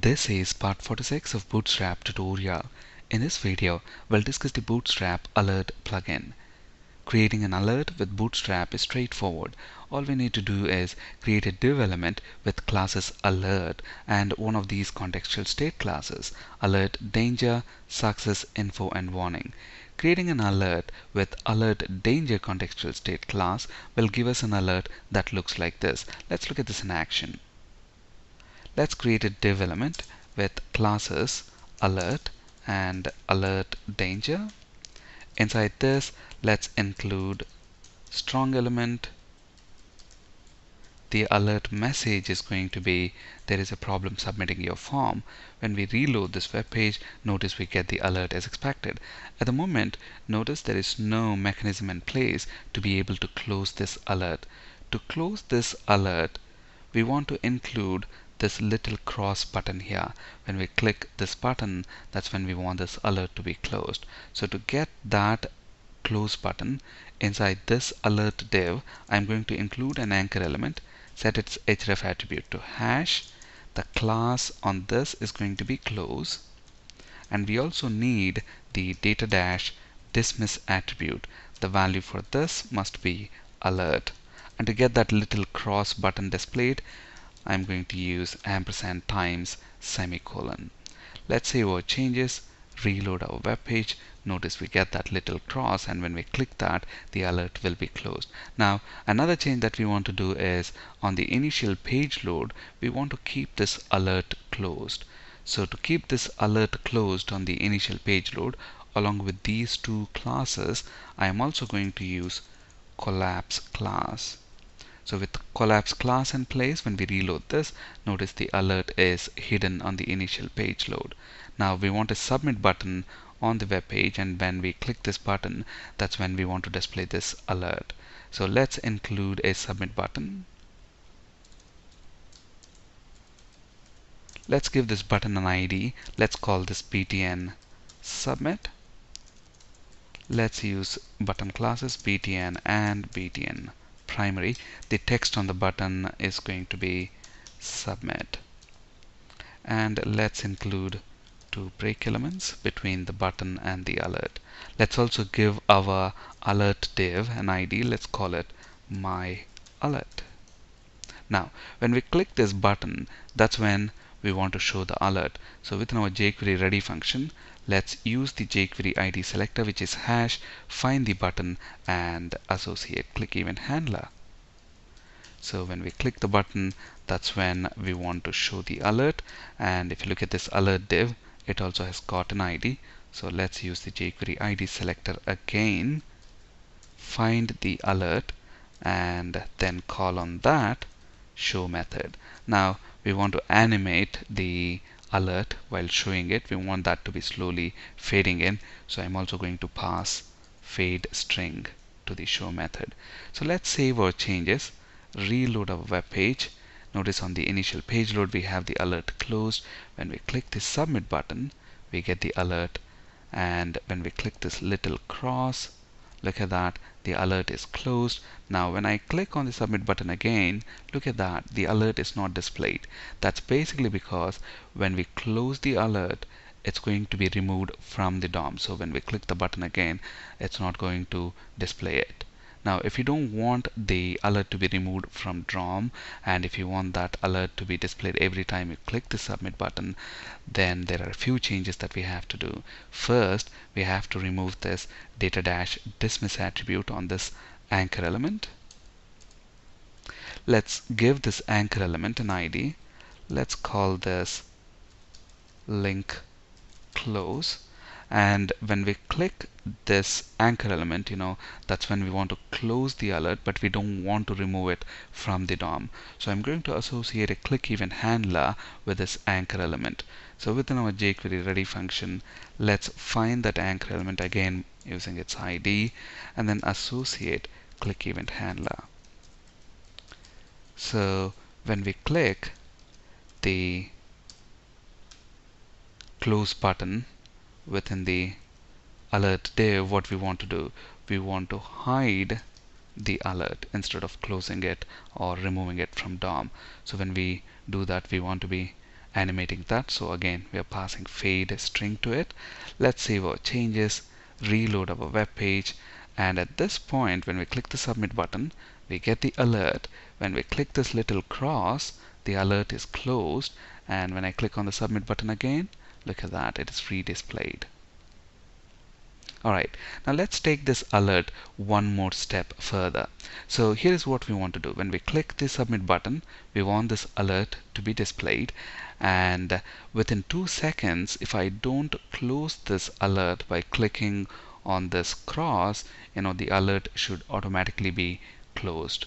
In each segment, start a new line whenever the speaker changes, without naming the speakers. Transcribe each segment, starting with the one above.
This is part 46 of Bootstrap tutorial. In this video, we'll discuss the Bootstrap Alert plugin. Creating an alert with Bootstrap is straightforward. All we need to do is create a div element with classes alert and one of these contextual state classes alert danger, success, info and warning. Creating an alert with alert danger contextual state class will give us an alert that looks like this. Let's look at this in action. Let's create a div element with classes alert and alert danger. Inside this, let's include strong element. The alert message is going to be there is a problem submitting your form. When we reload this web page, notice we get the alert as expected. At the moment, notice there is no mechanism in place to be able to close this alert. To close this alert, we want to include this little cross button here. When we click this button that's when we want this alert to be closed. So to get that close button inside this alert div I'm going to include an anchor element set its href attribute to hash. The class on this is going to be close. And we also need the data dash dismiss attribute. The value for this must be alert. And to get that little cross button displayed I'm going to use ampersand times semicolon. Let's save our changes, reload our web page. Notice we get that little cross and when we click that the alert will be closed. Now another change that we want to do is on the initial page load we want to keep this alert closed. So to keep this alert closed on the initial page load along with these two classes I am also going to use collapse class. So with collapse class in place, when we reload this, notice the alert is hidden on the initial page load. Now we want a submit button on the web page and when we click this button, that's when we want to display this alert. So let's include a submit button. Let's give this button an ID. Let's call this btn submit. Let's use button classes btn and btn primary the text on the button is going to be submit. And let's include two break elements between the button and the alert. Let's also give our alert div an ID let's call it my alert. Now when we click this button that's when we want to show the alert. So within our jQuery ready function let's use the jQuery ID selector which is hash find the button and associate. Click event handler. So when we click the button that's when we want to show the alert. And if you look at this alert div it also has got an ID so let's use the jQuery ID selector again. Find the alert and then call on that show method. Now we want to animate the alert while showing it. We want that to be slowly fading in. So I'm also going to pass fade string to the show method. So let's save our changes. Reload our web page. Notice on the initial page load we have the alert closed. When we click the submit button we get the alert. And when we click this little cross look at that. The alert is closed. Now when I click on the submit button again look at that. The alert is not displayed. That's basically because when we close the alert it's going to be removed from the DOM. So when we click the button again it's not going to display it now if you don't want the alert to be removed from DOM and if you want that alert to be displayed every time you click the submit button then there are a few changes that we have to do. First we have to remove this data dash dismiss attribute on this anchor element. Let's give this anchor element an ID. Let's call this link close and when we click this anchor element you know that's when we want to close the alert but we don't want to remove it from the DOM. So I'm going to associate a click event handler with this anchor element. So within our jQuery ready function let's find that anchor element again using its ID and then associate click event handler. So when we click the close button within the alert. Div what we want to do we want to hide the alert instead of closing it or removing it from DOM so when we do that we want to be animating that. So again we are passing fade string to it. Let's save our changes reload our web page and at this point when we click the submit button we get the alert. When we click this little cross the alert is closed. And when I click on the submit button again look at that it is free displayed. Alright, now let's take this alert one more step further. So here is what we want to do. When we click the submit button, we want this alert to be displayed and within two seconds, if I don't close this alert by clicking on this cross, you know, the alert should automatically be closed.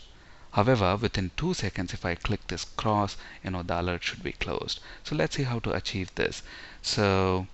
However, within two seconds, if I click this cross, you know, the alert should be closed. So let's see how to achieve this. So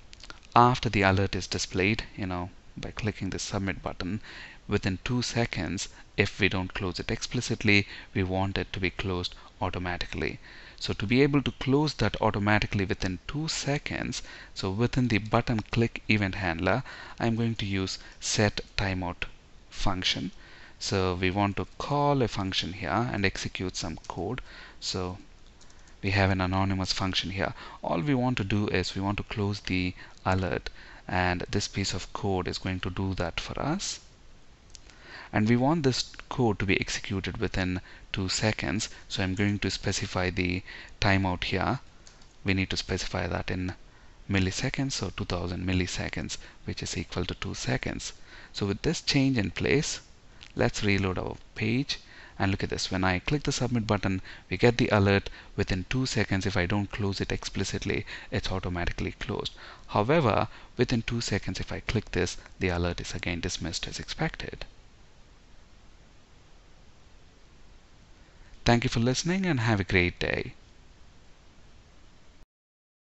after the alert is displayed, you know, by clicking the submit button within two seconds if we don't close it explicitly we want it to be closed automatically so to be able to close that automatically within two seconds so within the button click event handler I'm going to use set timeout function so we want to call a function here and execute some code. So we have an anonymous function here. All we want to do is we want to close the alert and this piece of code is going to do that for us. And we want this code to be executed within two seconds. So I'm going to specify the timeout here. We need to specify that in milliseconds so 2000 milliseconds which is equal to two seconds. So with this change in place let's reload our page and look at this. When I click the submit button we get the alert within two seconds. If I don't close it explicitly it's automatically closed. However within two seconds if I click this the alert is again dismissed as expected. Thank you for listening and have a great day.